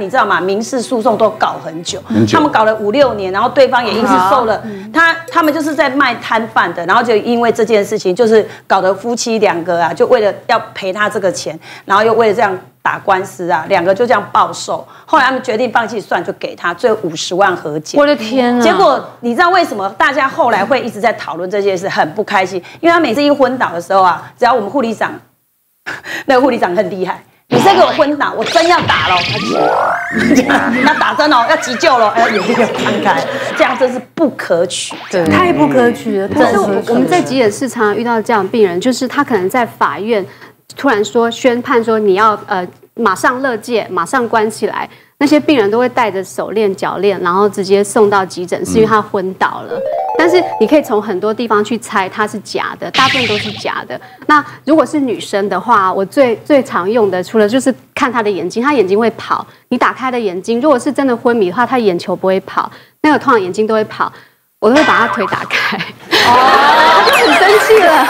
你知道吗？民事诉讼都搞很久，很久他们搞了五六年，然后对方也因此受了他他们就是在卖摊贩的，然后就因为这件事情，就是搞得夫妻两个啊，就为了要赔他这个钱，然后又为了这样打官司啊，两个就这样暴瘦。后来他们决定放弃算，就给他最后五十万和解。我的天啊！结果你知道为什么大家后来会一直在讨论这件事，很不开心？因为他每次一昏倒的时候啊，只要我们护理长，那个护理长很厉害，你再给我昏倒，我针要打了，他就要打针哦，要急救了，哎，眼睛就张开，这样真是不可取。对太不可取了。可是真我我们在急诊室常常遇到这样的病人，就是他可能在法院突然说宣判说你要呃马上勒戒，马上关起来。那些病人都会带着手链、脚链，然后直接送到急诊室，因为他昏倒了。但是你可以从很多地方去猜它是假的，大部分都是假的。那如果是女生的话，我最最常用的，除了就是看她的眼睛，她眼睛会跑。你打开的眼睛，如果是真的昏迷的话，她眼球不会跑，那个通常眼睛都会跑。我都会把她腿打开，哦，很生气了。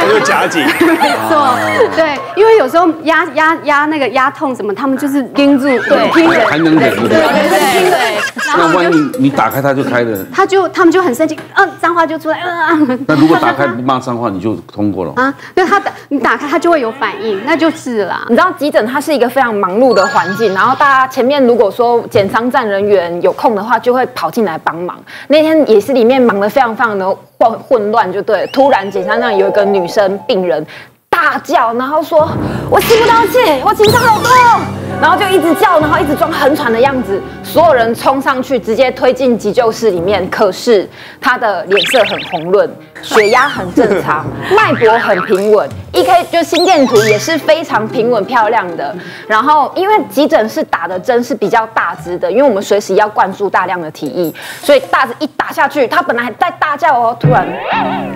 他就夹紧，没错，对，因为有时候压压压那个压痛什么，他们就是盯住，对，盯着，还能忍，对不对？对对，那万一你打开它就开了，他就他们就很生气，嗯，脏话就出来，嗯，那如果打开不骂脏话，你就通过了。啊，因为他打你打开他就会有反应，那就是啦。你知道急诊它是一个非常忙碌的环境，然后大家前面如果说检伤站人员有空的话，就会跑进来帮忙。那天也是里面忙得非常非常的混乱，就对。突然检查站有一个女生病人大叫，然后说：“我吸不到气，我心脏好痛。”然后就一直叫，然后一直装很喘的样子。所有人冲上去，直接推进急救室里面。可是她的脸色很红润，血压很正常，脉搏很平稳，EK 就心电图也是非常平稳漂亮的。然后因为急诊室打的针是比较大支的，因为我们随时要灌输大量的体液，所以大支一打下去，他本来还在大叫哦，突然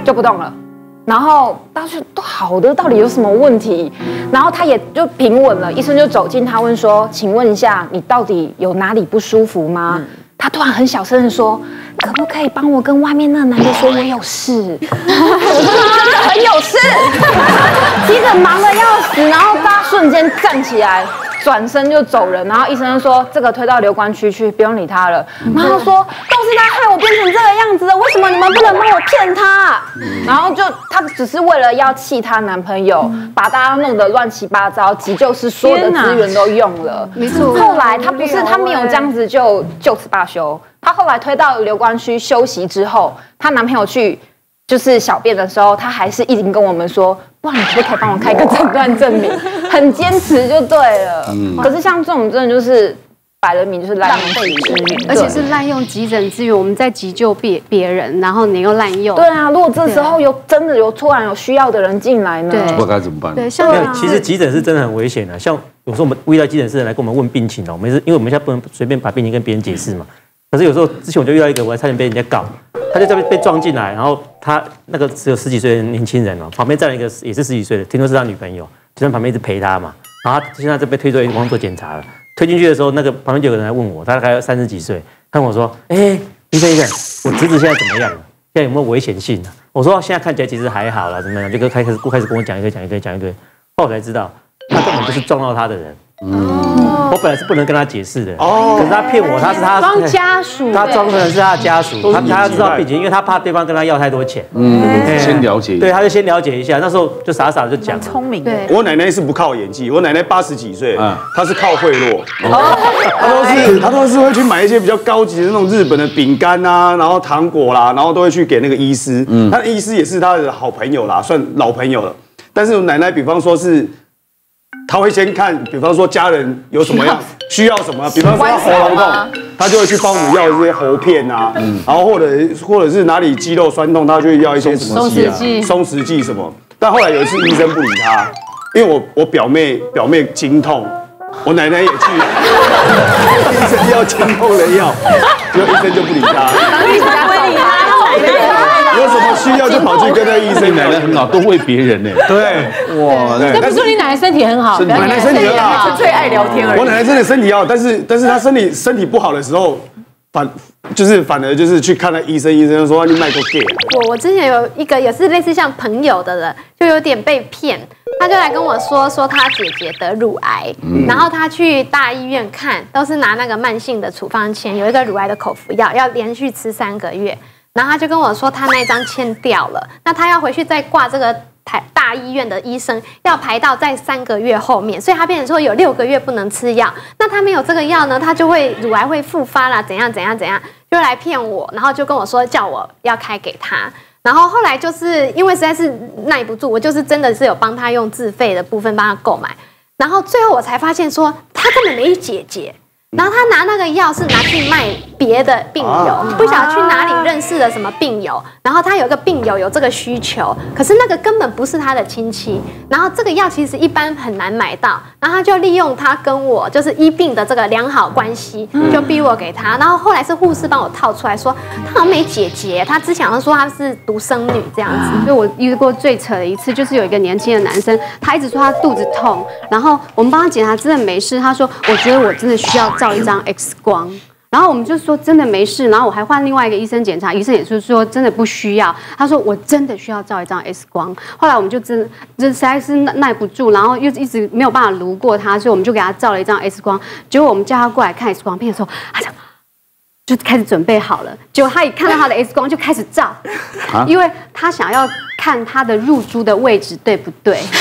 就不动了。然后大家都好的，到底有什么问题？然后他也就平稳了，医生就走近他问说：“请问一下，你到底有哪里不舒服吗？”他突然很小声的说：“可不可以帮我跟外面那个男的说我有事？”我 说：“真的很有事。” 急着忙的要死，然后大家瞬间站起来。转身就走人，然后医生就说这个推到留观区去，不用理他了。然后说都是他害我变成这个样子的，为什么你们不能帮我骗他？然后就她只是为了要气她男朋友，把大家弄得乱七八糟，急救室所有的资源都用了。没错后来她不是她没有这样子就就此罢休，她后来推到留观区休息之后，她男朋友去。就是小便的时候，他还是一直跟我们说，不然你可不可以帮我开个诊断证明？很坚持就对了。可是像这种真的就是摆了名就是浪费资源，而且是滥用急诊资源，我们在急救别别人，然后你又滥用，对啊。如果这时候有真的有突然有需要的人进来呢？对不该怎么办。对，像其实急诊是真的很危险的。像有时候我们遇到急诊室的人来跟我们问病情哦，我们是因为我们现在不能随便把病情跟别人解释嘛。可是有时候之前我就遇到一个，我还差点被人家告，他就这边被撞进来，然后他那个只有十几岁的年轻人哦，旁边站了一个也是十几岁的，听说是他女朋友，就在旁边一直陪他嘛。然后他现在就被推出去做检查了。推进去的时候，那个旁边就有人来问我，他大概三十几岁，他跟我说：“哎，医生医生，我侄子现在怎么样了？现在有没有危险性？”我说：“现在看起来其实还好了，怎么样？”就跟开始开始跟我讲一堆讲一堆讲一堆，后来才知道他根本就是撞到他的人。我本来是不能跟他解释的，哦，可是他骗我，他是他装家属，他装成是他的家属，他他要知道背景，因为他怕对方跟他要太多钱，嗯，先了解。对，他就先了解一下，那时候就傻傻的就讲，聪明。对，我奶奶是不靠演技，我奶奶八十几岁，她是靠贿赂，她都是她都是会去买一些比较高级的那种日本的饼干啊，然后糖果啦，然后都会去给那个医师，嗯，那医师也是她的好朋友啦，算老朋友了。但是我奶奶，比方说是。他会先看，比方说家人有什么样需要。什么，比方说他喉咙痛，他就会去帮我们要一些喉片啊，然后或者或者是哪里肌肉酸痛，他就会要一些什么松弛剂。松弛剂什么。但后来有一次医生不理他，因为我我表妹表妹经痛，我奶奶也去，医生要经痛的药，结果医生就不理他。医生不理他，奶奶有什么需要就跑去跟那医生奶奶很好，都为别人呢。对，哇，那不是说你奶奶身体很好，奶奶身体很好，最爱聊天而已。我奶奶真的身体好，但是但是她身体身体不好的时候，反就是反而就是去看了医生，医生就说你卖过 gay，我我之前有一个也是类似像朋友的人，就有点被骗，他就来跟我说说他姐姐得乳癌，然后他去大医院看，都是拿那个慢性的处方签，有一个乳癌的口服药，要连续吃三个月，然后他就跟我说他那张签掉了，那他要回去再挂这个。台大医院的医生要排到在三个月后面，所以他变成说有六个月不能吃药。那他没有这个药呢，他就会乳癌会复发啦，怎样怎样怎样，就来骗我，然后就跟我说叫我要开给他。然后后来就是因为实在是耐不住，我就是真的是有帮他用自费的部分帮他购买。然后最后我才发现说他根本没姐姐。然后他拿那个药是拿去卖别的病友，不晓得去哪里认识的什么病友。然后他有一个病友有这个需求，可是那个根本不是他的亲戚。然后这个药其实一般很难买到，然后他就利用他跟我就是医病的这个良好关系，就逼我给他。然后后来是护士帮我套出来说，他好像没姐姐，他之前说他是独生女这样子。所以我遇过最扯的一次，就是有一个年轻的男生，他一直说他肚子痛，然后我们帮他检查，真的没事。他说，我觉得我真的需要。照一张 X 光，然后我们就说真的没事，然后我还换另外一个医生检查，医生也是说真的不需要。他说我真的需要照一张 X 光，后来我们就真真实在是耐不住，然后又一直没有办法撸过他，所以我们就给他照了一张 X 光。结果我们叫他过来看 X 光片的时候，他就就开始准备好了。结果他一看到他的 X 光就开始照，因为他想要看他的入珠的位置对不对。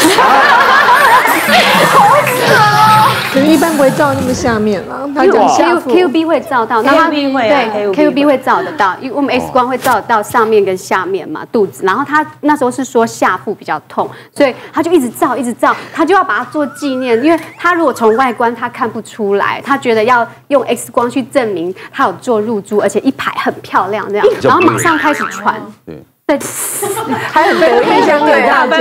可是一般不会照那么下面了，他讲 Q Q B 会照到，Q B 会对 Q B 会照得到，因为我们 X 光会照得到上面跟下面嘛，肚子。然后他那时候是说下腹比较痛，所以他就一直照，一直照，他就要把它做纪念，因为他如果从外观他看不出来，他觉得要用 X 光去证明他有做入珠，而且一排很漂亮这样，然后马上开始传。对。对，还很得意，想给大家。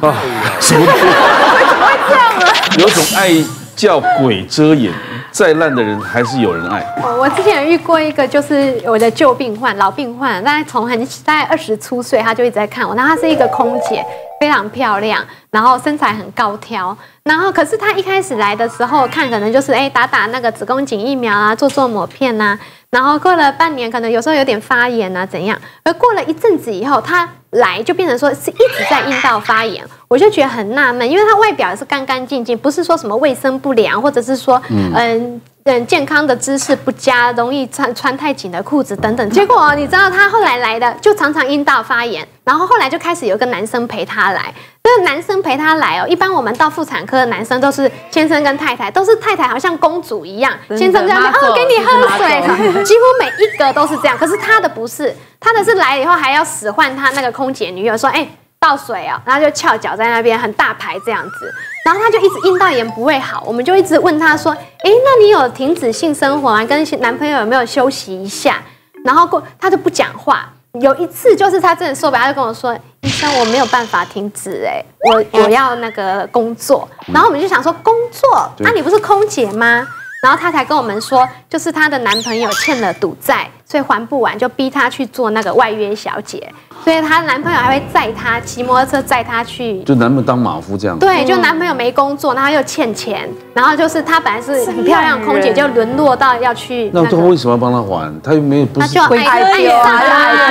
啊，什么？为什么会这样呢？有种爱叫鬼遮眼，再烂的人还是有人爱。我我之前遇过一个，就是我的旧病患，老病患，大概从很大概二十出岁，他就一直在看我。那他是一个空姐，非常漂亮，然后身材很高挑。然后可是他一开始来的时候看，可能就是哎打打那个子宫颈疫苗啊，做做抹片呐。然后过了半年，可能有时候有点发炎啊，怎样？而过了一阵子以后，他来就变成说是一直在阴道发炎，我就觉得很纳闷，因为他外表是干干净净，不是说什么卫生不良，或者是说嗯。嗯，健康的姿势不佳，容易穿穿太紧的裤子等等。结果你知道他后来来的，就常常阴道发炎，然后后来就开始有个男生陪他来。那个男生陪他来哦，一般我们到妇产科的男生都是先生跟太太，都是太太好像公主一样，先生这样哦给你喝水，几乎每一个都是这样。可是他的不是，他的是来了以后还要使唤他那个空姐女友说，哎。倒水哦，然后就翘脚在那边很大牌这样子，然后他就一直阴道炎不会好，我们就一直问他说，哎，那你有停止性生活啊？跟男朋友有没有休息一下？然后过他就不讲话。有一次就是他真的受不了，他就跟我说，医生我没有办法停止，哎，我我要那个工作。然后我们就想说工作，那你不是空姐吗？然后他才跟我们说，就是她的男朋友欠了赌债，所以还不完，就逼她去做那个外约小姐。所以她男朋友还会载她骑摩托车载她去，就男朋友当马夫这样。对，就男朋友没工作，然后又欠钱，然后就是她本来是很漂亮的空姐，就沦落到要去。那他为什么要帮她还？他又没有不是。他就爱爱爱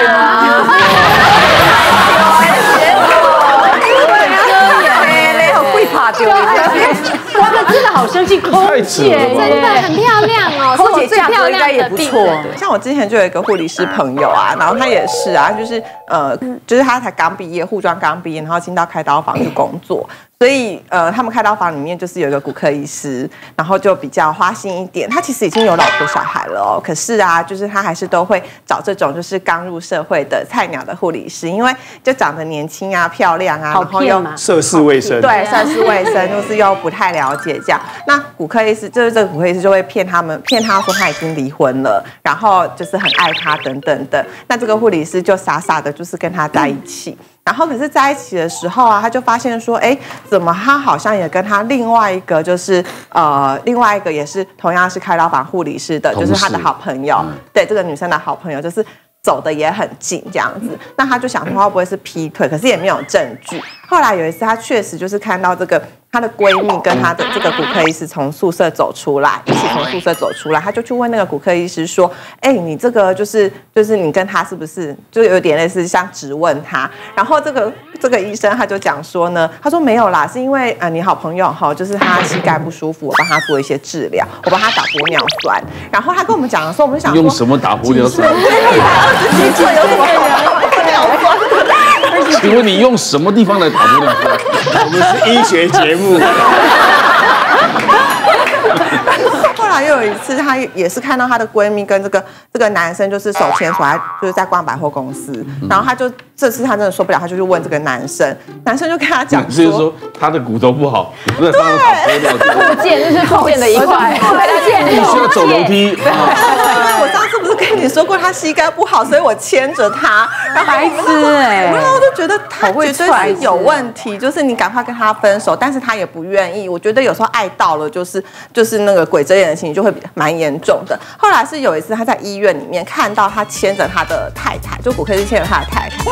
啊！哇，那真的好相信，空姐真的很漂亮哦，价格应该也不错。像我之前就有一个护理师朋友啊，然后他也是啊，就是呃，就是他才刚毕业，护专刚毕业，然后进到开刀房去工作。所以，呃，他们开刀房里面就是有一个骨科医师，然后就比较花心一点。他其实已经有老婆小孩了哦，可是啊，就是他还是都会找这种就是刚入社会的菜鸟的护理师，因为就长得年轻啊、漂亮啊，然后又涉世未深，对，涉世未深，就是又不太了解这样。那骨科医师就是这个骨科医师就会骗他们，骗他说他已经离婚了，然后就是很爱他等等的。那这个护理师就傻傻的，就是跟他在一起。然后可是在一起的时候啊，他就发现说，哎，怎么他好像也跟他另外一个就是呃，另外一个也是同样是开刀房护理师的，就是他的好朋友，对这个女生的好朋友，就是走的也很近这样子。那他就想说会不会是劈腿，可是也没有证据。后来有一次他确实就是看到这个她的闺蜜跟她的这个骨科医师从宿舍走出来，一起从宿舍走出来，她就去问那个骨科医师说：“哎，你这个就是就是你跟他是不是就有点类似像质问他？”然后这个这个医生他就讲说呢，他说没有啦，是因为呃你好朋友哈，就是他膝盖不舒服，我帮他做一些治疗，我帮他打玻尿酸。然后他跟我们讲的时候，我们就想用什么打玻尿酸？二十几岁有什么好？请问你用什么地方来打玻尿酸？我们是医学节目。后来又有一次，她也是看到她的闺蜜跟这个这个男生就是手牵手，还就是在逛百货公司，然后她就这次她真的受不了，她就去问这个男生，男生就跟她讲说就是说他的骨头不好，不是帮他打玻尿酸，附件就是附件的一块，你需要走楼梯。因为我上次不是跟你说过他膝盖不好，所以我牵着他，然后白痴哎然后我就觉得他对是有问题，就是你赶快跟他分手，但是他也不愿意。我觉得有时候爱到了，就是就是那个鬼遮眼的情就会蛮严重的。后来是有一次他在医院里面看到他牵着他的太太，就骨科医牵着他的太太，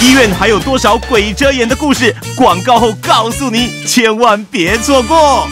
医院还有多少鬼遮眼的故事？广告后告诉你，千万别错过。